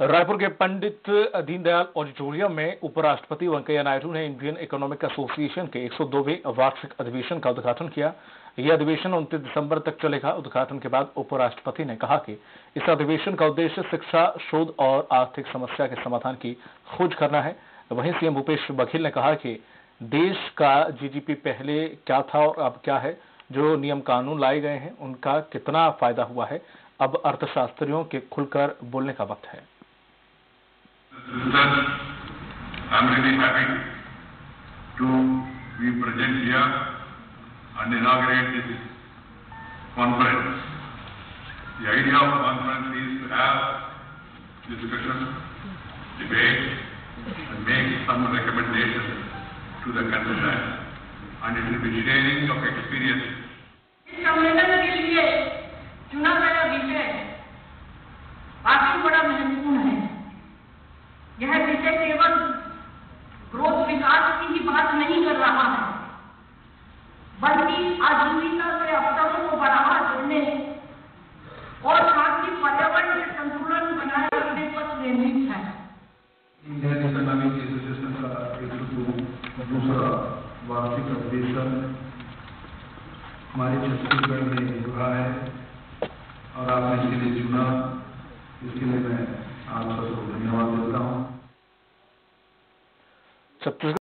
रायपुर के पंडित दीनदयाल ऑडिटोरियम में उपराष्ट्रपति वेंकैया नायडू ने इंडियन इकोनॉमिक एसोसिएशन के 102वें वार्षिक अधिवेशन का उद्घाटन किया। यह अधिवेशन 29 दिसंबर तक चलेगा। उद्घाटन के बाद उपराष्ट्रपति ने कहा कि इस अधिवेशन का उद्देश्य शिक्षा, शोध और आर्थिक समस्या के समाधान की खोज करना है। वहीं सीएम भूपेश बघेल ने कहा कि देश का जीडीपी पहले क्या था और अब क्या है? जो नियम कानून लाए गए हैं, उनका कितना फ़ायदा हुआ है? अब अर्थशास्त्रियों के खुलकर बोलने का वक्त है। Sir, I'm really happy to be present here and inaugurate this conference. The idea of conference is to have discussion, debate, and make some recommendations to the concerned. And it will be sharing of experience. विषय केवल growth विकास की ही बात नहीं कर रहा है, बल्कि आजीविका के अवसरों को बढ़ावा देने और साथ ही पर्यावरण के संतुलन बनाए रखने पर केंद्रित है। सौ दूसरा वार्षिक अधिवेशन हमारे छत्तीसगढ़ में हो रहा है। чтобы